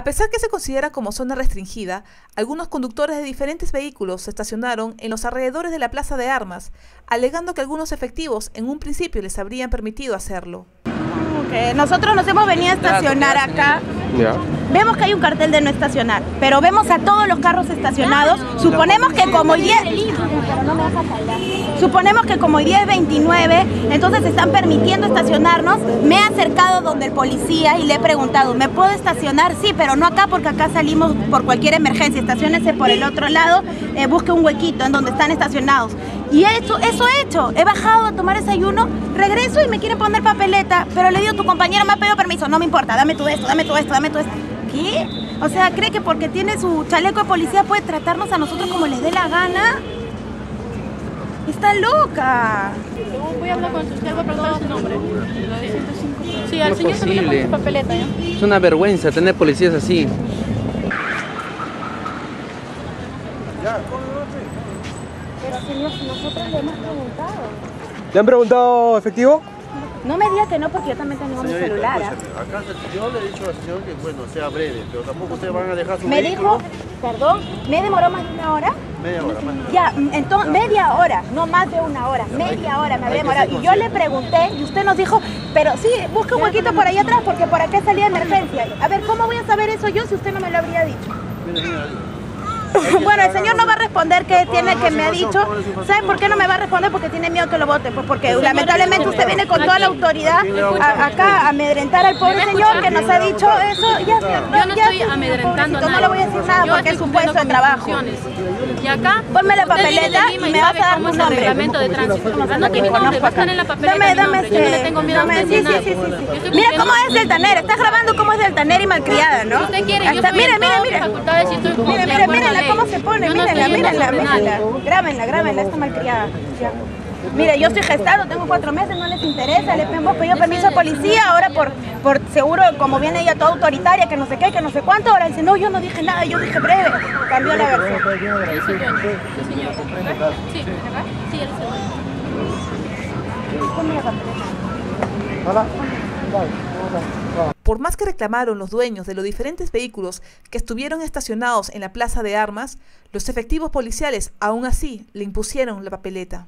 A pesar que se considera como zona restringida, algunos conductores de diferentes vehículos se estacionaron en los alrededores de la Plaza de Armas, alegando que algunos efectivos en un principio les habrían permitido hacerlo. Nosotros nos hemos venido a estacionar acá. Vemos que hay un cartel de no estacionar, pero vemos a todos los carros estacionados. Suponemos que como hoy Suponemos que como hoy día es 29, entonces están permitiendo estacionarnos. Me he acercado donde el policía y le he preguntado, ¿me puedo estacionar? Sí, pero no acá porque acá salimos por cualquier emergencia. Estacionese por el otro lado, eh, busque un huequito en donde están estacionados. Y eso, eso he hecho. He bajado a tomar desayuno, regreso y me quieren poner papeleta, pero le digo, tu compañero me ha pedido permiso. No me importa, dame tú esto, dame tú esto, dame tú esto. ¿Qué? O sea, ¿cree que porque tiene su chaleco de policía puede tratarnos a nosotros como les dé la gana? Está loca. Voy a hablar con su usted, voy a preguntar su nombre. Sí, al señor también le su papeleta, ¿ya? Es una vergüenza tener policías así. Pero señor, si nosotros le hemos preguntado. ¿Le han preguntado efectivo? No me diga que no, porque yo también tengo mi celular. ¿ah? Acá yo le he dicho al señor que bueno, sea breve, pero tampoco ustedes van a dejar su Me vehículo. dijo, perdón, ¿me demoró más de una hora? Media hora más. Ya, entonces, media hora, no más de una hora, media hora me había demorado. Y yo le pregunté y usted nos dijo, pero sí, busca un huequito por ahí atrás porque por acá salía emergencia. A ver, ¿cómo voy a saber eso yo si usted no me lo habría dicho? Bueno, el señor no va a responder qué tiene que me ha dicho. ¿Sabe por qué no me va a responder? Porque tiene miedo que lo vote. Pues porque lamentablemente usted viene con toda la autoridad a- acá a amedrentar al pobre señor que nos ha dicho eso. Ya, Yo no estoy amedrentando. No le voy a decir nada porque es su puesto de trabajo. Y acá, Ponme la papeleta y me vas a dar el nombre. reglamento de tránsito. Anote mi nombre, va a acá. estar en la papeleta Dame, mi dame nombre. Yo no le tengo miedo a usted Mira cómo es mis altanera. Estás grabando cómo es de altanera y malcriada, ¿no? Usted quiere, yo Hasta- estoy mire, en mire, todas mire. mis facultades y estoy Mire, de mire, acuerdo a mírenla la cómo se pone, Yo no mírenla, mírenla, mírenla. Grábenla, grábenla, esta malcriada. Ya. Mire, yo estoy gestado, tengo cuatro meses, no les interesa, le hemos pedido permiso a policía, ahora por, por seguro, como viene ella toda autoritaria, que no sé qué, que no sé cuánto, ahora dice, no, yo no dije nada, yo dije breve, cambió la versión. Sí, señor. Señor. El dueño. Ponme la papeleta. Por más que reclamaron los dueños de los diferentes vehículos que estuvieron estacionados en la Plaza de Armas, los efectivos policiales aún así le impusieron la papeleta.